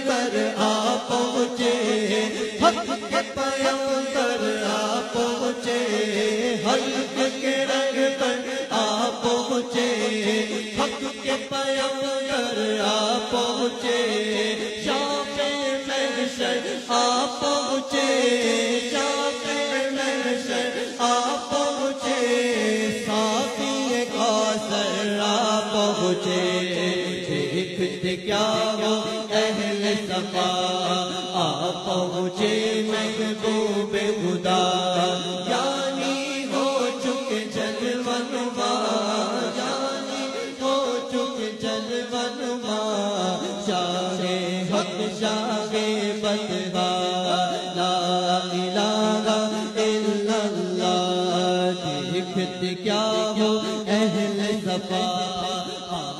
پیغمبر آ پہنچے حق کے پیغمبر آ پہنچے حق کے رنگ پر آ پہنچے حق کے پیغمبر آ پہنچے شام محشر آ پہنچے شام محشر آ پہنچے صافی کوثر آ پہنچے دیکھتے کیا ہو اہل صفا؟ آ پہنچے محبوب خدا یعنی ہو چکے جلونما یعنی ہو چکے جلونما شاہ حق، شاہ بدبا، لا الہ الا اللہ۔ کیا ہو اہل صفا؟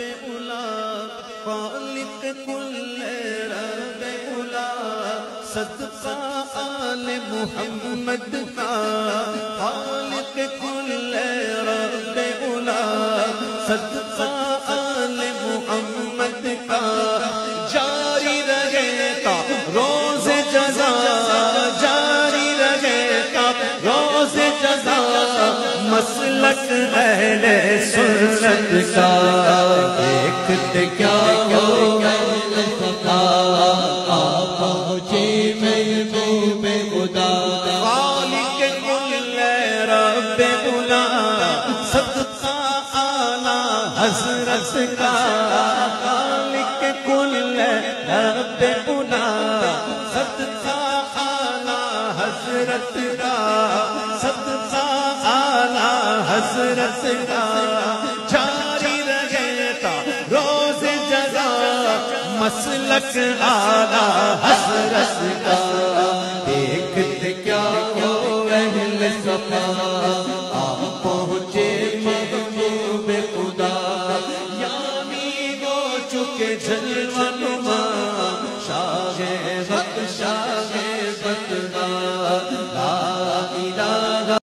رب اولا خالق کل رب اولا صدقہ آل محمد کا۔ خالق کل رب اولا صدقہ آل محمد کا۔ جاری رہے تا، روز جزا دیکھتے کیا ہو اہل صفا آ پہنچے محبوب خدا خالق کل رب بلا صدقہ آلہ حضرت کا خالق کل رب بلا صدقہ آلہ حضرت کا مسلک آلہ حسرس کا۔ دیکھتے کیا ہو اہل صفا۔ آپ پہنچے محبوب جلوہ نما شاہ